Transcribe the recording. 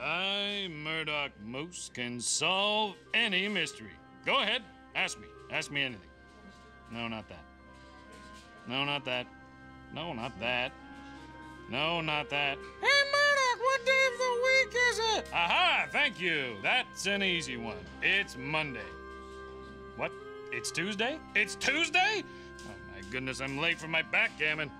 I, Murdoch Moose can solve any mystery. Go ahead, ask me. Ask me anything. No, not that. No, not that. No, not that. No, not that. Hey, Murdoch, what day of the week is it? Aha, thank you. That's an easy one. It's Monday. What? It's Tuesday? It's Tuesday? Oh my goodness, I'm late for my backgammon.